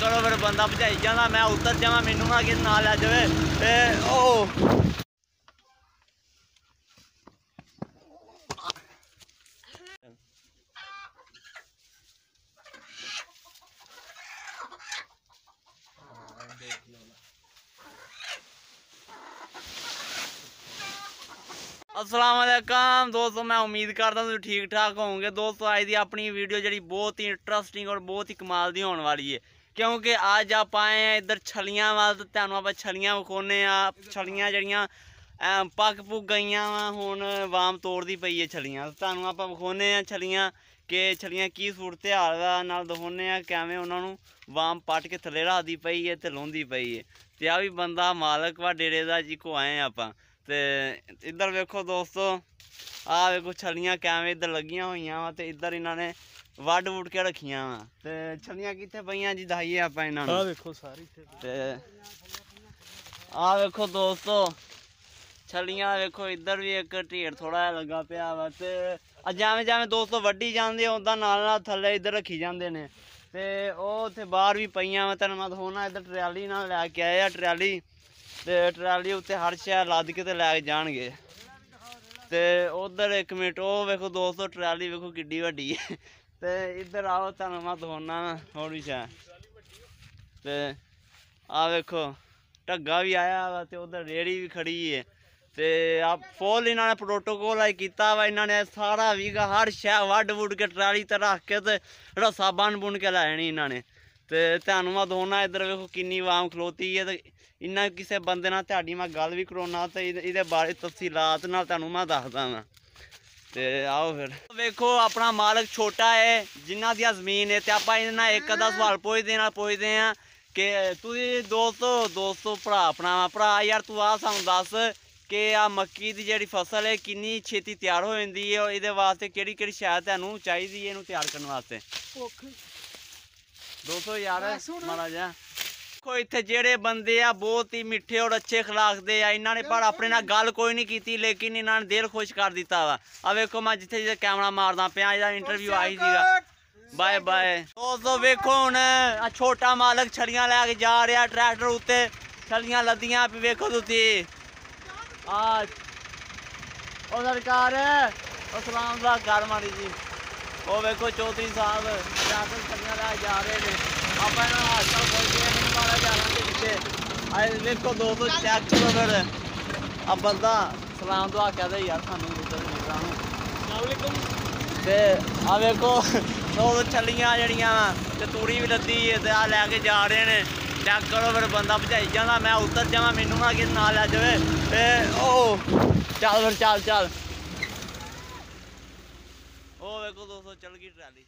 ਕਰੋ ਫਿਰ ਬੰਦਾ ਭਜਾਈ ਜਾਂਦਾ, ਮੈਂ ਉਤਰ ਜਾਵਾਂ, ਮੈਨੂੰ ਨਾ ਕਿ ਨਾਲ ਲੈ ਜਾਵੇ, ਤੇ ਉਹ ਅਸਲਾਮ ਦੋਸਤੋ, ਮੈਂ ਉਮੀਦ ਕਰਦਾ ਤੁਸੀਂ ਠੀਕ ਠਾਕ ਹੋਵੋਗੇ। ਦੋਸਤੋ, ਅੱਜ ਦੀ ਆਪਣੀ ਵੀਡੀਓ ਜਿਹੜੀ ਬਹੁਤ ਹੀ ਇੰਟਰਸਟਿੰਗ ਔਰ ਬਹੁਤ ਹੀ ਕਮਾਲ ਦੀ ਹੋਣ ਵਾਲੀ ਹੈ। ਕਿਉਂਕਿ ਅੱਜ ਆਪਾਂ ਆਏ ਆ ਇੱਧਰ ਛਲੀਆਂ ਵੱਲ ਤੇ ਤੁਹਾਨੂੰ ਆਪਾਂ ਛਲੀਆਂ ਵਿਖਾਉਨੇ ਆ ਛਲੀਆਂ ਜਿਹੜੀਆਂ ਪੱਕ ਪੁੱਕ ਗਈਆਂ ਵਾ, ਹੁਣ ਵਾਮ ਤੋੜਦੀ ਪਈ ਹੈ ਛਲੀਆਂ। ਤੁਹਾਨੂੰ ਆਪਾਂ ਵਿਖਾਉਨੇ ਆ ਛਲੀਆਂ ਕਿ ਛਲੀਆਂ ਕੀ ਸੂਰਤ ਹਾਲ ਦਾ ਨਾਲ ਦਿਖਾਉਨੇ ਆ ਕਿਵੇਂ ਉਹਨਾਂ ਨੂੰ ਵਾਮ ਪੱਟ ਕੇ ਥੱਲੇ ਰੱਖਦੀ ਪਈ ਹੈ ਤੇ ਲਾਉਂਦੀ ਪਈ ਹੈ। ਤੇ ਆ ਵੀ ਬੰਦਾ ਮਾਲਕ ਵਾ, ਡੇਰੇ ਦਾ ਜੀ ਕੋ ਆਏ ਆਪਾਂ। ਤੇ ਇੱਧਰ ਵੇਖੋ ਦੋਸਤੋ ਆਹ ਵੇਖੋ ਛਲੀਆਂ ਕਿਵੇਂ ਇੱਧਰ ਲੱਗੀਆਂ ਹੋਈਆਂ ਵਾ ਤੇ ਇੱਧਰ ਇਹਨਾਂ ਨੇ ਵੱਢ ਵੁੱਡ ਕੇ ਰੱਖੀਆਂ ਵਾ। ਤੇ ਛਲੀਆਂ ਕਿੱਥੇ ਪਈਆਂ ਜੀ? ਦਹਾਈਏ ਆਪਾਂ ਇਹਨਾਂ ਨੂੰ। ਵੇਖੋ ਸਾਰੀ ਤੇ ਆਹ ਵੇਖੋ ਦੋਸਤੋ ਛਲੀਆਂ ਵੇਖੋ ਇੱਧਰ ਵੀ ਇੱਕ ਢੇਰ ਥੋੜਾ ਜਿਹਾ ਲੱਗਾ ਪਿਆ ਵਾ ਤੇ ਆ ਜਿਵੇਂ ਜਿਵੇਂ ਦੋਸਤੋ ਵੱਡੀ ਜਾਂਦੇ ਉਹਦਾ ਨਾਲ ਨਾਲ ਥੱਲੇ ਇੱਧਰ ਰੱਖੀ ਜਾਂਦੇ ਨੇ। ਤੇ ਉਹ ਉੱਥੇ ਬਾਹਰ ਵੀ ਪਈਆਂ ਵਾ ਤੈਨੂੰ ਮੈਂ ਦਿਖਾਉਣਾ ਇੱਧਰ ਟਰਾਲੀ ਨਾਲ ਲੈ ਕੇ ਆਏ ਆ ਟਰਾਲੀ। ਤੇ ਟਰਾਲੀ ਉੱਤੇ ਹਰ ਸ਼ੈ ਲੱਦ ਕੇ ਤੇ ਲੈ ਕੇ ਜਾਣਗੇ। ਤੇ ਉਧਰ ਇੱਕ ਮਿੰਟ, ਉਹ ਵੇਖੋ ਦੋਸਤੋ ਟਰਾਲੀ ਵੇਖੋ ਕਿੱਡੀ ਵੱਡੀ ਹੈ। ਤੇ ਇੱਧਰ ਆਓ, ਤੁਹਾਨੂੰ ਮੈਂ ਦਿਖਾਉਣਾ ਹੋਰ ਵੀ ਸ਼ੈ ਤੇ ਆ ਵੇਖੋ, ਢੱਗਾ ਵੀ ਆਇਆ ਵਾ ਤੇ ਉਧਰ ਰੇੜੀ ਵੀ ਖੜੀ ਹੈ। ਤੇ ਆ ਫੁੱਲ ਇਹਨਾਂ ਨੇ ਪ੍ਰੋਟੋਕੋਲ ਆ ਕੀਤਾ ਵਾ, ਇਹਨਾਂ ਨੇ ਸਾਰਾ ਵੀਗਾ, ਹਰ ਸ਼ੈ ਵੱਡ ਵੁੱਡ ਕੇ ਟਰਾਲੀ ਤੇ ਰੱਖ ਕੇ ਤੇ ਰੱਸਾ ਬੰਨ ਬੁਣ ਕੇ ਲੈ ਇਹਨਾਂ ਨੇ। ਤੇ ਤੁਹਾਨੂੰ ਮੈਂ ਦੋਨਾ ਇੱਧਰ ਵੇਖੋ ਕਿੰਨੀ ਆਵਾਮ ਖਲੋਤੀ ਹੈ ਤੇ ਇੰਨਾ ਕਿਸੇ ਬੰਦੇ ਨਾਲ ਤੁਹਾਡੀ ਮੈਂ ਗੱਲ ਵੀ ਕਰਾਉਣਾ ਤੇ ਇਹਦੇ- ਬਾਰੇ ਤਫਸੀਲਾਤ ਨਾਲ ਤੁਹਾਨੂੰ ਮੈਂ ਦੱਸਦਾ ਵਾਂ। ਤੇ ਆਓ ਫਿਰ। ਵੇਖੋ, ਆਪਣਾ ਮਾਲਕ ਛੋਟਾ ਹੈ, ਜਿਨ੍ਹਾਂ ਦੀ ਜ਼ਮੀਨ ਹੈ ਤੇ ਆਪਾਂ ਇਹਨਾਂ ਨਾਲ ਇੱਕ ਅੱਧਾ ਸਵਾਲ ਪੁੱਛਦੇ ਨਾਲ ਪੁੱਛਦੇ ਆ ਕਿ ਤੁਸੀਂ ਦੋਸਤੋ ਦੋਸਤੋ, ਭਰਾ, ਆਪਣਾ ਭਰਾ, ਯਾਰ ਤੂੰ ਆ ਸਾਨੂੰ ਦੱਸ ਕਿ ਆ ਮੱਕੀ ਦੀ ਜਿਹੜੀ ਫਸਲ ਹੈ, ਕਿੰਨੀ ਛੇਤੀ ਤਿਆਰ ਹੋ ਜਾਂਦੀ ਹੈ ਔਰ ਇਹਦੇ ਵਾਸਤੇ ਕਿਹੜੀ ਕਿਹੜੀ ਸ਼ਾਇਦ ਤੁਹਾਨੂੰ ਚਾਹੀਦੀ ਹੈ ਇਹਨੂੰ ਤਿਆਰ ਕਰਨ ਵਾਸਤੇ? 200 ਯਾਰ। ਮਾੜਾ ਜਿਹਾ। ਇੱਥੇ ਜਿਹੜੇ ਬੰਦੇ ਆ ਬਹੁਤ ਹੀ ਮਿੱਠੇ ਔਰ ਅੱਛੇ ਖਲਾਕ ਦੇ ਆ। ਇਹਨਾਂ ਨੇ ਪਰ ਆਪਣੇ ਨਾਲ ਗੱਲ ਕੋਈ ਨਹੀਂ ਕੀਤੀ ਲੇਕਿਨ ਇਹਨਾਂ ਨੇ ਦਿਲ ਖੁਸ਼ ਕਰ ਦਿੱਤਾ ਵਾ। ਆ ਵੇਖੋ ਮੈਂ ਜਿੱਥੇ ਜਿੱਥੇ ਕੈਮਰਾ ਮਾਰਦਾ ਪਿਆ ਇਹਦਾ ਇੰਟਰਵਿਊ ਆਈ ਸੀਗਾ। Bye bye. ਦੋਸਤੋ ਵੇਖੋ ਹੁਣ ਆ ਛੋਟਾ ਮਾਲਕ ਛੜੀਆਂ ਲੈ ਕੇ ਜਾ ਰਿਹਾ ਟਰੈਕਟਰ ਉੱਤੇ। ਛੜੀਆਂ ਲੱਦੀਆਂ ਵੀ ਵੇਖੋ ਤੁਸੀਂ। ਆ ਉਹ ਸਰਕਾਰ ਉਹ ਸਲਾਮ ਦਾ ਘਰ ਮਾਰੀ ਜੀ। ਉਹ ਵੇਖੋ ਚੌਧਰੀ ਸਾਹਿਬ ਟਰੈਕਟਰ ਛੜੀਆਂ ਲੈ ਕੇ ਜਾ ਰਹੇ ਨੇ। ਆਪਾਂ ਇਹਨਾਂ ਨੂੰ ਹਸਪਤਾਲ ਪਹੁੰਚ ਨਹੀਂ ਮਾਰਾ ਜਾਣਾ ਦੇ ਵਿੱਚ ਆਏ ਵੇਖੋ ਦੋਸਤੋ ਚੈੱਕ ਕਰੋ ਫਿਰ। ਆ ਬੰਦਾ ਸਲਾਮ ਦੁਆ ਕਹਦੇ ਯਾਰ ਸਾਨੂੰ ਉੱਧਰ ਮਿਲਣਾ ਨੂੰ ਅਸਲਾਮੁਅਲੈਕੁਮ। ਤੇ ਆ ਵੇਖੋ ਦੋ ਛੱਲੀਆਂ ਜਿਹੜੀਆਂ ਤੇ ਤੂੜੀ ਵੀ ਲੱਦੀ ਹੈ ਤੇ ਆ ਲੈ ਕੇ ਜਾ ਰਹੇ ਨੇ। ਚੈੱਕ ਕਰੋ ਫਿਰ ਬੰਦਾ ਭਜਾਈ ਜਾਂਦਾ ਮੈਂ ਉੱਤਰ ਜਾਵਾਂ ਮੈਨੂੰ ਨਾ ਕਿ ਨਾਲ ਲੈ ਜਾਵੇ। ਤੇ ਉਹ ਚੱਲ ਫਿਰ ਚੱਲ ਚੱਲ। ਉਹ ਵੇਖੋ ਦੋਸਤੋ ਚੱਲ ਗਈ ਟਰਾਲੀ।